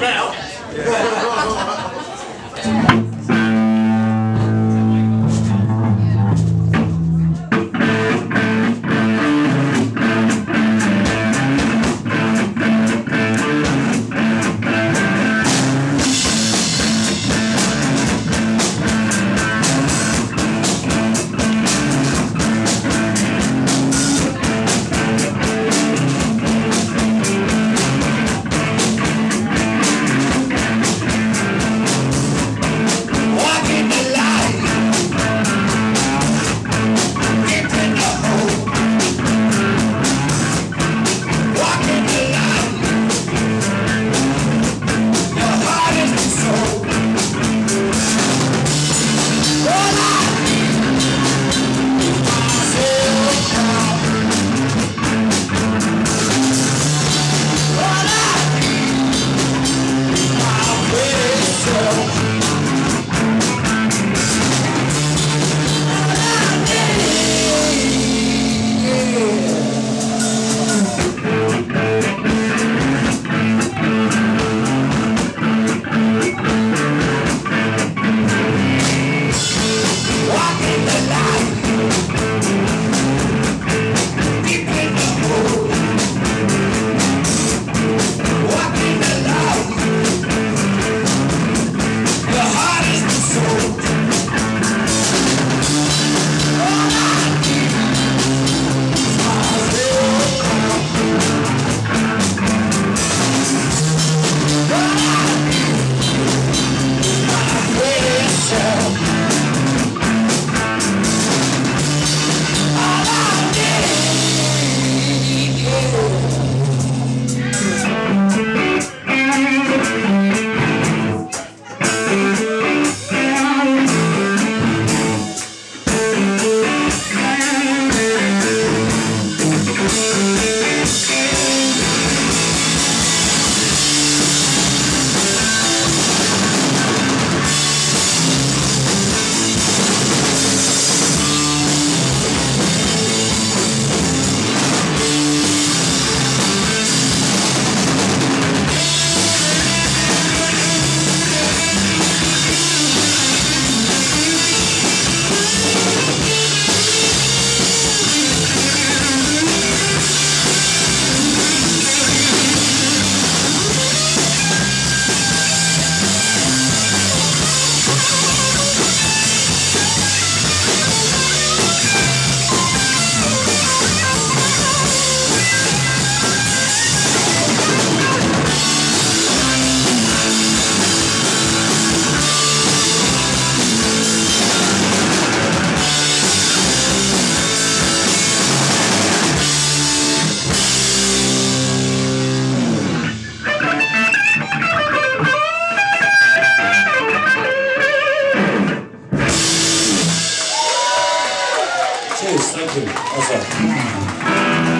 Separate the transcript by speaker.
Speaker 1: now. thank you. Awesome.